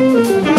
Música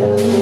Gracias.